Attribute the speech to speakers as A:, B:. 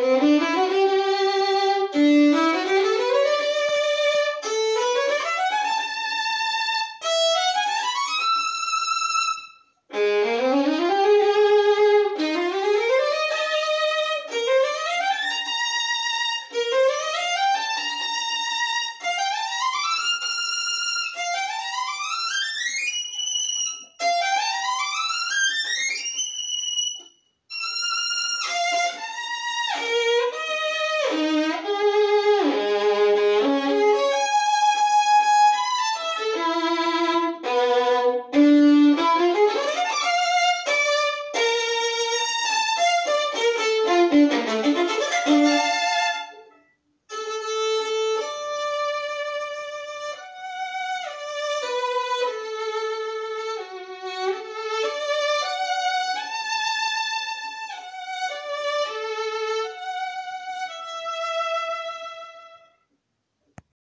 A: Música Música